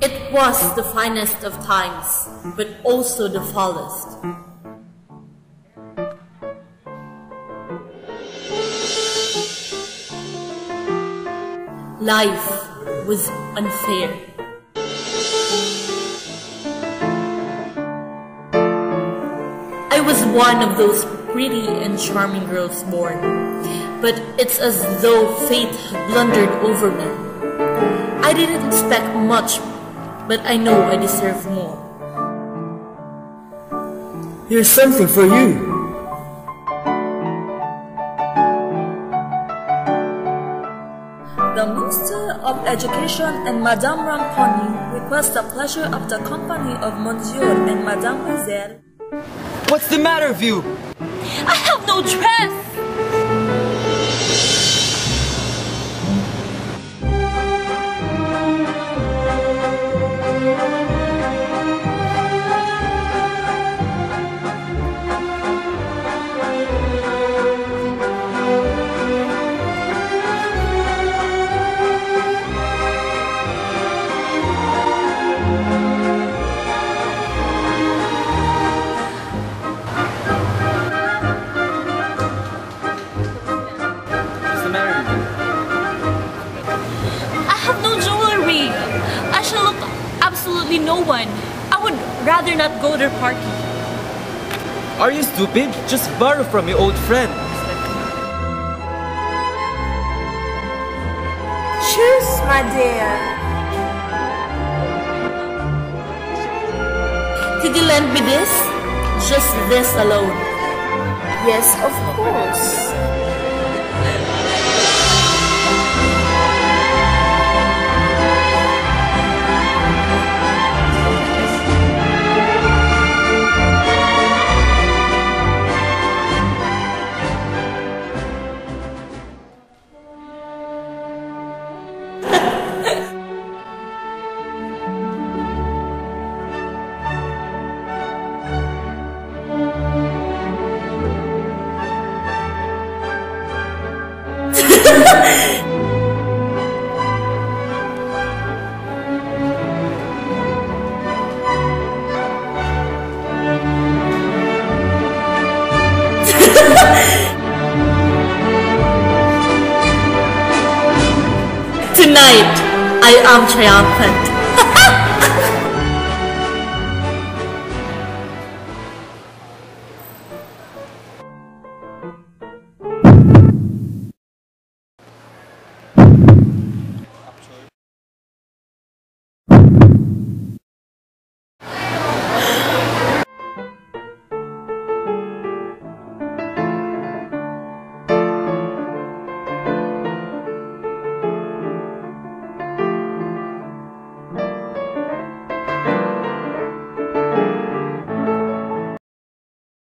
It was the finest of times, but also the foulest. Life was unfair. I was one of those pretty and charming girls born, but it's as though fate had blundered over me. I didn't expect much, but I know I deserve more. Here's something for you. The Minister of Education and Madame Ramponneau request the pleasure of the company of Monsieur and Madame Mademoiselle. What's the matter with you? I have no dress! Absolutely no one. I would rather not go to their party. Are you stupid? Just borrow from your old friend. Cheers, my dear. Did you lend me this? Just this alone. Yes, of course. night, I am triumphant.